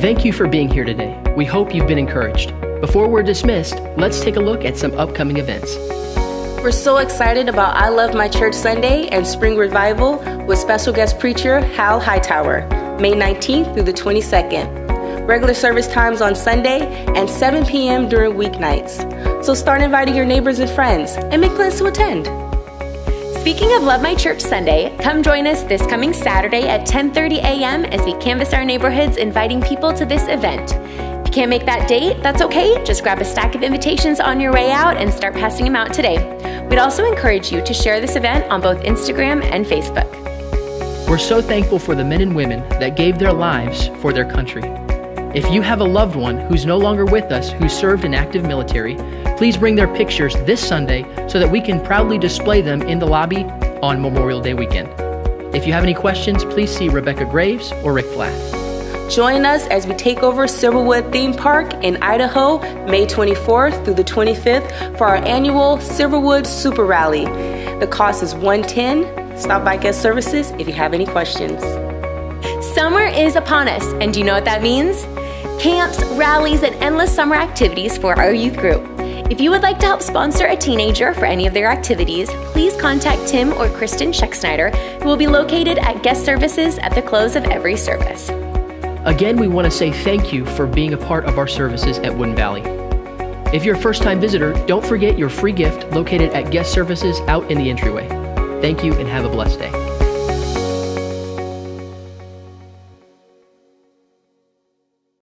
Thank you for being here today. We hope you've been encouraged. Before we're dismissed, let's take a look at some upcoming events. We're so excited about I Love My Church Sunday and Spring Revival with special guest preacher Hal Hightower, May 19th through the 22nd. Regular service times on Sunday and 7 p.m. during weeknights. So start inviting your neighbors and friends and make plans to attend. Speaking of Love My Church Sunday, come join us this coming Saturday at 10:30 a.m. as we canvass our neighborhoods inviting people to this event. If you can't make that date, that's okay. Just grab a stack of invitations on your way out and start passing them out today. We'd also encourage you to share this event on both Instagram and Facebook. We're so thankful for the men and women that gave their lives for their country. If you have a loved one who's no longer with us who served in active military, please bring their pictures this Sunday so that we can proudly display them in the lobby on Memorial Day weekend. If you have any questions, please see Rebecca Graves or Rick Flath. Join us as we take over Silverwood Theme Park in Idaho May 24th through the 25th for our annual Silverwood Super Rally. The cost is 110. Stop by guest services if you have any questions. Summer is upon us, and do you know what that means? Camps, rallies, and endless summer activities for our youth group. If you would like to help sponsor a teenager for any of their activities, please contact Tim or Kristen Schecksnyder, who will be located at guest services at the close of every service. Again, we want to say thank you for being a part of our services at Woodin Valley. If you're a first time visitor, don't forget your free gift located at guest services out in the entryway. Thank you and have a blessed day.